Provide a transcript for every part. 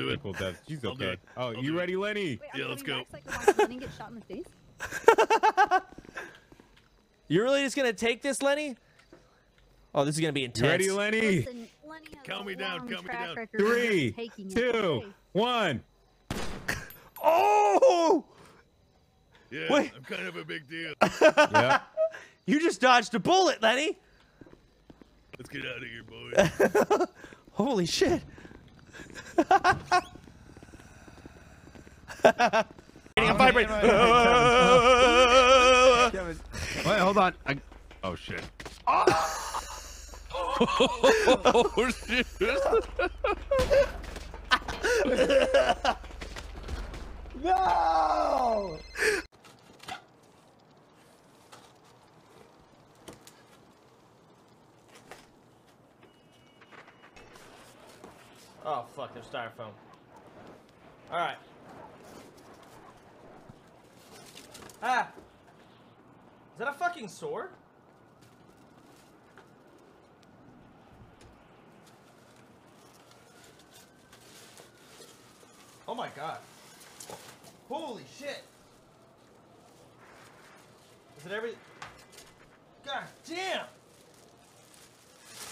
do it. technical death. She's I'll okay. Oh, I'll you do it. ready, Lenny? Wait, Yeah, let's go. back so I can watch Lenny get shot in the face. You're really just gonna take this, Lenny? Oh, this is gonna be intense. You ready, Lenny? Listen, Lenny has Count a me down, long count me down. record Three, taking it. one. Oh! Yeah, Wait. I'm kind of a big deal. Yeah. You just dodged a bullet, Lenny. Let's get out of here, boys. Holy shit. I'm vibrating. Wait, hold on. I... Oh shit. oh shit! no! Oh fuck, there's styrofoam. Alright. Ah! Is that a fucking sword? Oh my god. Holy shit. Is it every... God damn!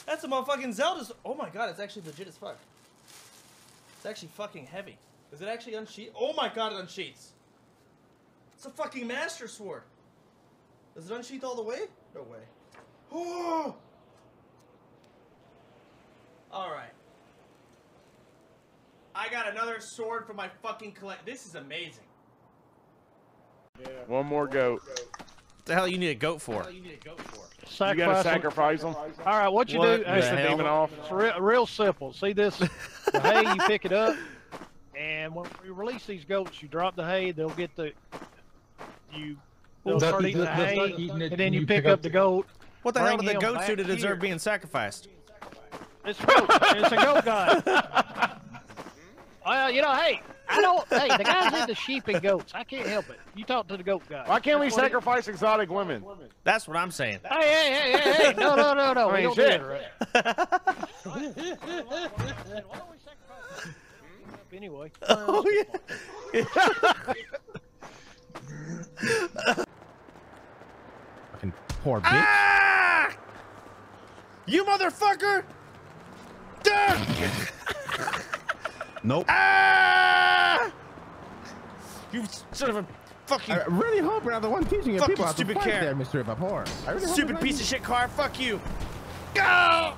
That's a motherfucking Zelda's... Oh my god, it's actually legit as fuck. It's actually fucking heavy. Is it actually unsheath? Oh my god, it unsheaths. It's a fucking Master Sword. Does it unsheath all the way? No way. Oh! Alright. I got another sword for my fucking collect. This is amazing. One more goat. What the hell you need a goat for? You gotta Sacrifice 'em. sacrifice them. All right, what you What do? the Hey, the hell? demon off. it's real, real simple. See this? The hay, you pick it up, and when we release these goats, you drop the hay. They'll get the you. They'll That- start eating the that- that's hay, eating it, and then you you pick pick up up the the- goat. What the hell Bring did the him goat do to here. deserve being sacrificed? It's a goat. it's a goat guy. Well, you know, hey, I don't. Hey, the guy's into sheep and goats. I can't help it. You talk to the goat guy. Why can't we That's what he- sacrifice exotic women? That's what I'm saying. Hey, hey, hey, hey, hey! No, no, no, no. I we mean, don't do shit. that, right? Why don't Anyway. Oh yeah. Fucking poor bitch. Ah! You motherfucker! Duck! Nope. Ah! You son of a fucking I really hope we're not the one teaching you people how to stupid fight Karen. there, Mr. Vapor. I really hope stupid we're piece not- of shit car. Fuck you. Go!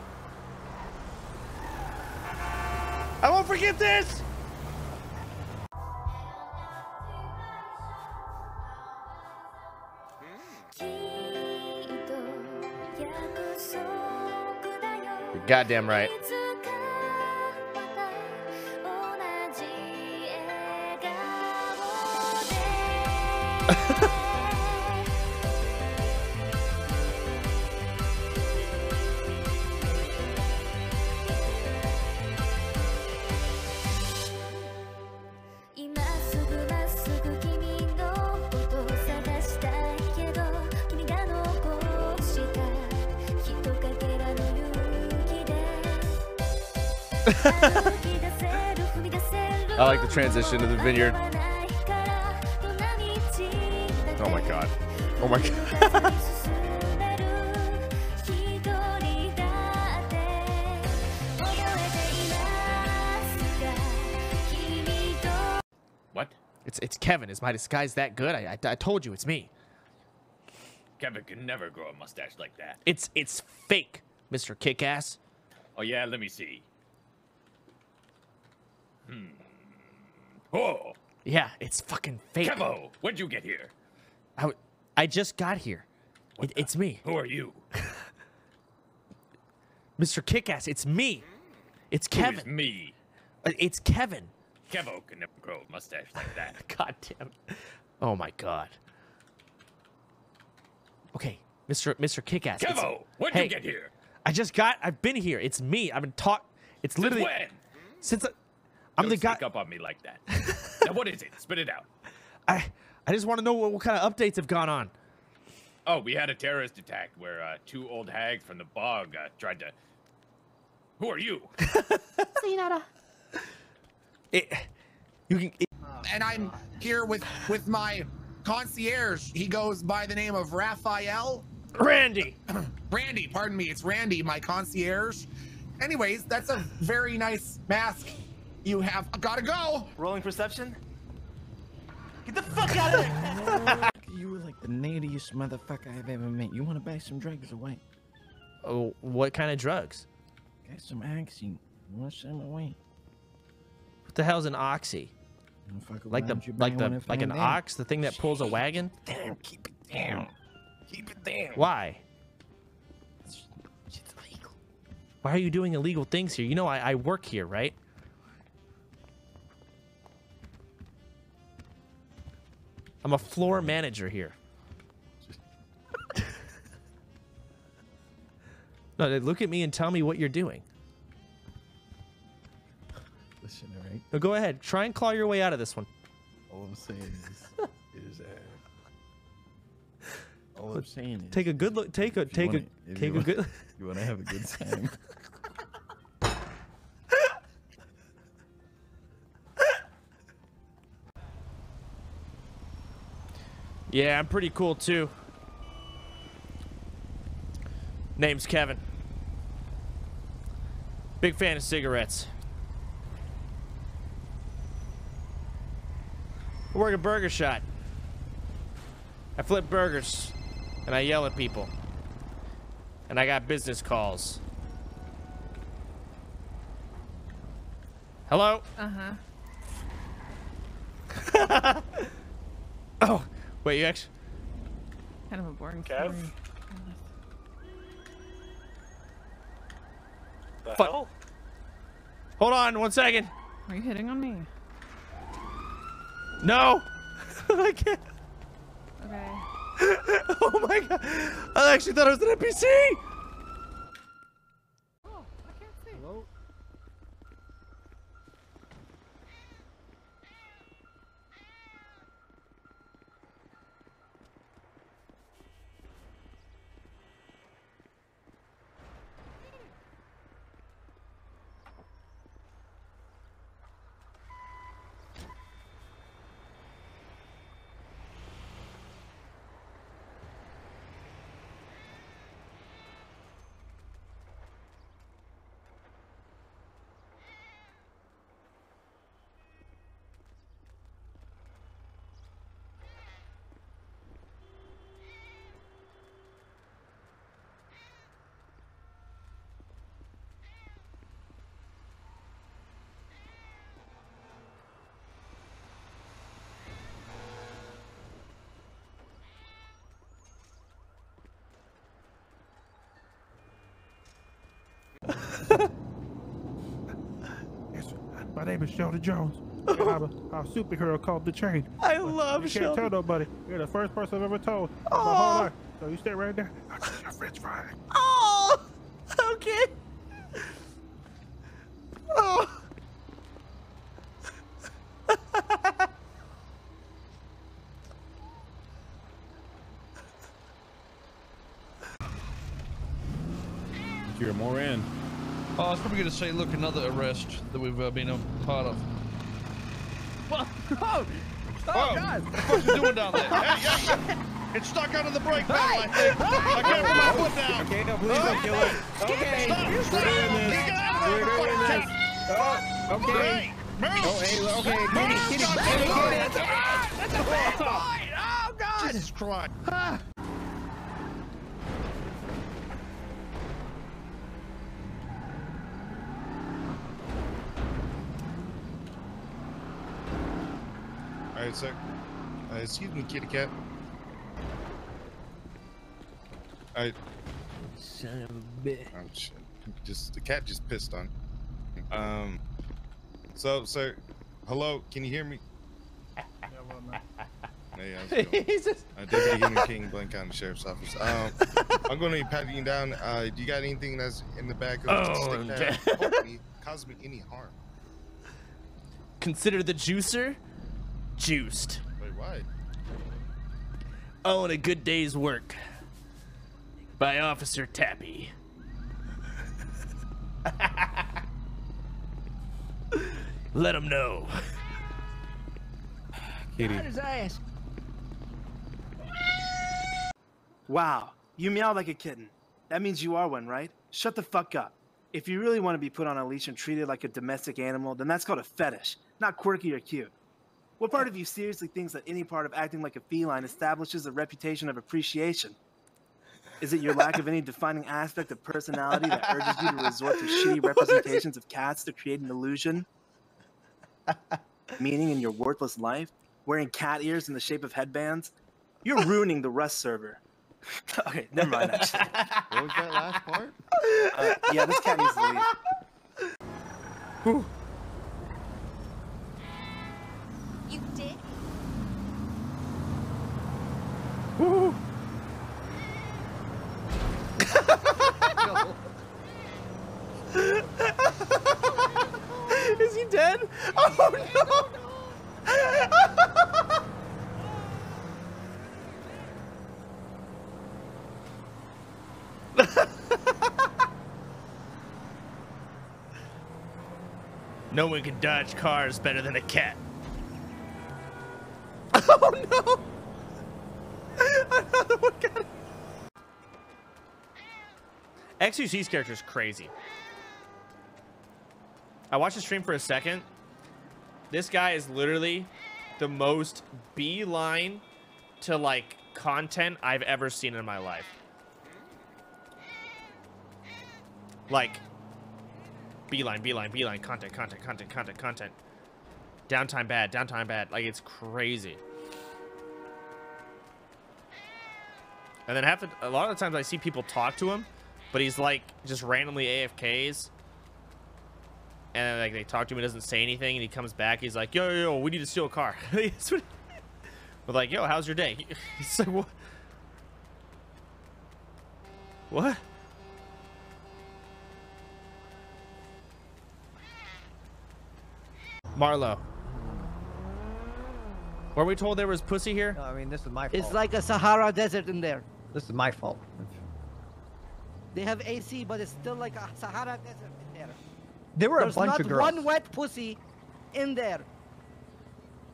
I won't forget this. Hmm. You're goddamn right. I like the transition to the vineyard. My god. What? It's it's Kevin. Is my disguise that good? I, I, I told you it's me. Kevin can never grow a mustache like that. It's it's fake, Mr. Kickass. Oh yeah, let me see. Hmm. Oh, Yeah, it's fucking fake. Kevo, when'd you get here? I, w- I just got here. It, it's me, Who are you? Mr. Kickass. It's me. It's Kevin. me. Uh, It's Kevin. Kevo can never grow a mustache like that. God damn. it. Oh my god. Okay, Mr. Mr. Kickass. it's- Kevo, when did Hey. you get here? I just got. I've been here. It's me. I've been taught. It's Since literally when? since I, I'm Don't the guy. up on me like that. now what is it? Spit it out. I I just want to know what, what kind of updates have gone on. Oh, we had a terrorist attack where uh, two old hags from the bog uh, tried to. Who are you? It, you can. and I'm here with with my concierge. He goes by the name of Raphael. Randy. Randy, pardon me. It's Randy, my concierge. Anyways, that's a very nice mask you have. I gotta go. Rolling perception. Get the fuck out of there! You were like the neediest motherfucker I've ever met. You want to buy some drugs away? Oh, what kind of drugs? Got some oxy. You want some away? What the hell's an oxy? You Like the like the like an there. ox, the thing that pulls a wagon? Damn, keep it down. Keep it down. Why? It's, it's legal. Why are you doing illegal things here? You know I, I work here, right? I'm a floor manager here. no, look at me and tell me what you're doing. Listen, all right. No, go ahead. Try and claw your way out of this one. All I'm saying is, is uh, all I'm saying is, Take a good look. Take a take a take a good. You want to have a good time? Yeah, I'm pretty cool too. Name's Kevin. Big fan of cigarettes. I work a burger shot. I flip burgers and I yell at people. And I got business calls. Hello? Uh huh. Oh, wait, you actually. Kind of a boring Kev? story. The Fuck. hell? Hold on one second. Are you hitting on me? No! I can't. Okay. Oh my god! I actually thought I was an NPC! Yes, my name is Sheldon Jones. I'm a, a superhero called The Chain. I But love You can't tell nobody. You're the first person I've ever told. Oh. Aw. hold on. So you stay right there. I'll give you french fry. Oh! Okay. Oh. You're more in. Oh, I was probably going to say, look, another arrest that we've uh, been a part of. Oh, oh, Oh, God. What the fuck's it doing down there? hey, hey, it's stuck under the brake pedal, I think. I can't put my foot down. Okay, no, please don't kill it. Okay, Stop, we're stop. doing this. Get out of We're doing this. Oh, okay. Hey, move. Oh, hey, okay, kitty, kitty, God, kitty, God, kitty. Oh god! Jesus Christ. Alright, sir. Uh, excuse me, kitty cat. I. Son of a bitch. Oh, shit. Just, the cat just pissed on. Um, so, sir, hello, can you hear me? Hey, how's it going? He's just. Uh, Deputy Henry King, Blaine County Sheriff's Office. Um, I'm going to be patting you down. Uh, do you got anything that's in the back of the Oh, stick that hopefully cause me any harm? Consider the juicer juiced. Wait, why? Oh, and a good day's work by Officer Tappy. Let him know. Kitty. his ass. Wow, you meow like a kitten. That means you are one, right? Shut the fuck up. If you really want to be put on a leash and treated like a domestic animal, then that's called a fetish, not quirky or cute. What part of you seriously thinks that any part of acting like a feline establishes a reputation of appreciation? Is it your lack of any defining aspect of personality that urges you to resort to shitty representations of cats to create an illusion? Meaning in your worthless life? Wearing cat ears in the shape of headbands? You're ruining the Rust server. okay, never mind. Actually. What was that last part? Uh, yeah, this cat needs to leave. You did? Woo. Is he dead? Oh no! No one can dodge cars better than a cat. Oh no! Another one got it. xQc's character is crazy. I watched the stream for a second. This guy is literally the most beeline to like content I've ever seen in my life. Like beeline, beeline, beeline, content, content, content, content, content. Downtime bad, downtime bad. Like it's crazy. And then half the, a lot of the times I see people talk to him, but he's like just randomly AFKs. And then like they talk to him, he doesn't say anything, and he comes back, he's like, yo, yo, yo, we need to steal a car. We're like, yo, how's your day? He's like, what? What? Marlo. Were we told there was pussy here? No, I mean, this is my fault. It's like a Sahara desert in there. This is my fault. They have AC, but it's still like a Sahara desert in there. There were There's a bunch not of girls. one wet pussy in there.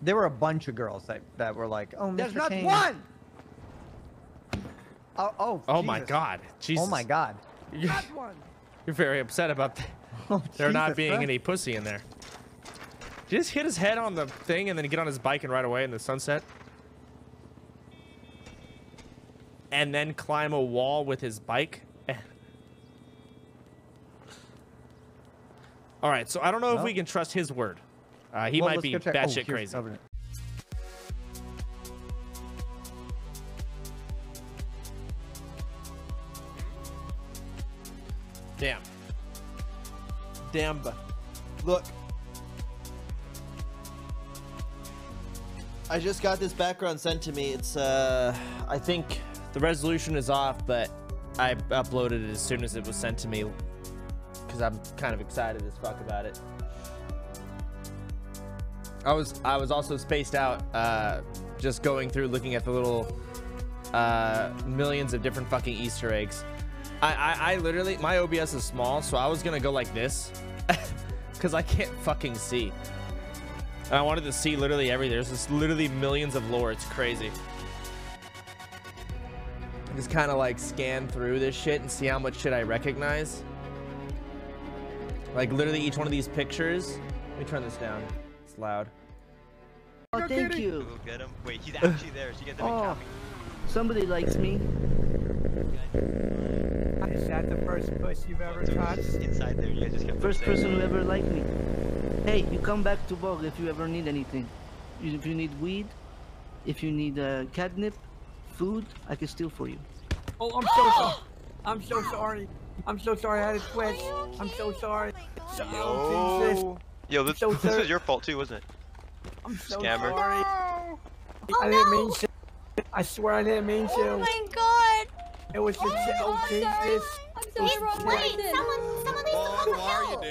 There were a bunch of girls that, that were like, oh, There's Mr. not Kane. one. Oh, oh, Oh my god. Jesus. Oh my god. You're, Not one. you're very upset about that. Oh, there not being Christ. any pussy in there. Did he just hit his head on the thing and then get on his bike and ride away in the sunset? And then climb a wall with his bike? All right, so I don't know if we can trust his word. Uh, he Well, might be check- oh, batshit crazy. Covenant. Damn. Damn. Look. I just got this background sent to me. It's, uh, I think The resolution is off, but I uploaded it as soon as it was sent to me because I'm kind of excited as fuck about it. I was I was also spaced out, uh, just going through looking at the little uh, millions of different fucking Easter eggs. I, I I literally my OBS is small, so I was gonna go like this because I can't fucking see. And I wanted to see literally everything. There's just literally millions of lore. It's crazy. Just kind of like scan through this shit and see how much shit I recognize. Like literally each one of these pictures. Let me turn this down. It's loud. Oh, thank you. Go get him. Wait, he's actually there. So you get Oh, copy. somebody likes me. Is that the first puss you've ever touched? Inside there, you guys just kept First person who ever liked me. Hey, you come back to Vogue if you ever need anything. If you need weed, if you need uh, catnip, food, I can steal for you. Oh, I'm so sorry. I'm so sorry. I'm so sorry I had a twitch. I'm so sorry. So, oh, Jesus. Oh. Yo, this, So this sorry. was your fault too, wasn't it? I'm so Scammer. sorry. Oh, I didn't mean to. I swear I didn't mean to. Oh my god! It was just, oh, Jesus. I'm It was so just- Wait, someone, someone needs to call help.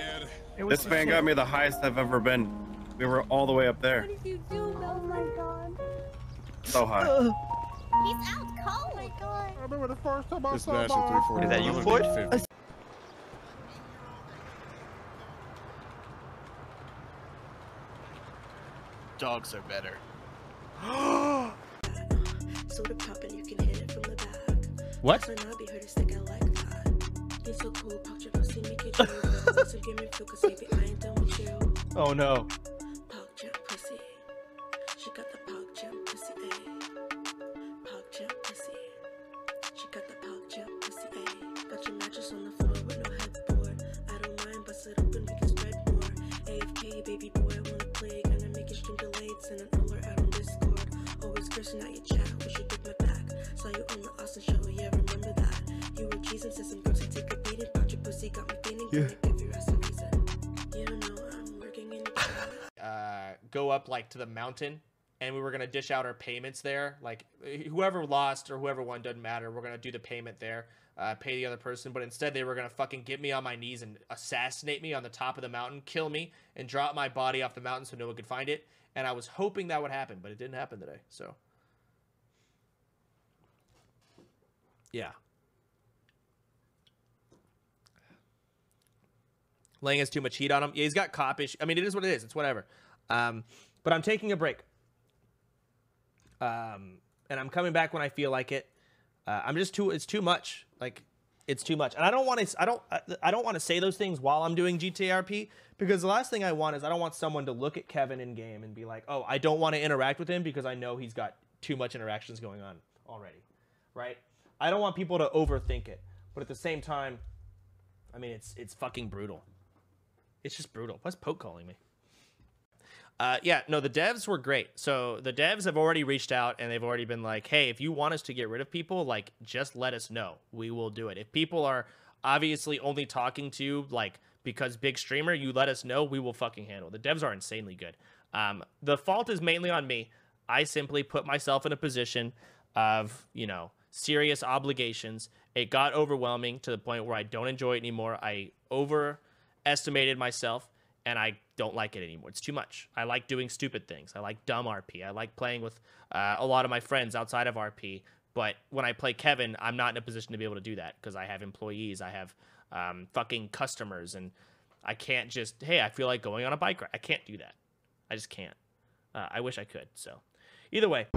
It This man got me the highest I've ever been. We were all the way up there. What did you do? Oh my god. So high. He's out cold. Oh my god. I remember the first time I This saw National my 340. Is that you, Floyd? gonna be 50. dogs are better. Soda pop and you can hit it from the back. What? Oh no. Uh, go up like to the mountain and we were gonna dish out our payments there. Like whoever lost or whoever won doesn't matter. We're gonna do the payment there, uh, pay the other person. But instead, they were gonna fucking get me on my knees and assassinate me on the top of the mountain, kill me, and drop my body off the mountain so no one could find it. And I was hoping that would happen, but it didn't happen today. So yeah. Lang has too much heat on him. Yeah, he's got copish. I mean, it is what it is. It's whatever. Um, but I'm taking a break. Um, and I'm coming back when I feel like it. Uh, I'm just too. It's too much. Like, it's too much. And I don't want to. I don't. I, don't want to say those things while I'm doing GTRP because the last thing I want is I don't want someone to look at Kevin in game and be like, oh, I don't want to interact with him because I know he's got too much interactions going on already, right? I don't want people to overthink it, but at the same time, I mean, it's it's fucking brutal. It's just brutal. What's Poke calling me? Uh, yeah, no, the devs were great. So the devs have already reached out and they've already been like, hey, if you want us to get rid of people, like, just let us know. We will do it. If people are obviously only talking to you, like, because big streamer, you let us know, we will fucking handle. The devs are insanely good. Um, the fault is mainly on me. I simply put myself in a position of, you know, serious obligations. It got overwhelming to the point where I don't enjoy it anymore. I overestimated myself and I don't like it anymore. It's too much. I like doing stupid things. I like dumb RP. I like playing with uh, a lot of my friends outside of RP. But when I play Kevin, I'm not in a position to be able to do that because I have employees, I have um, fucking customers, and I can't just hey, I feel like going on a bike ride. I can't do that. I just can't. Uh, I wish I could. So, either way.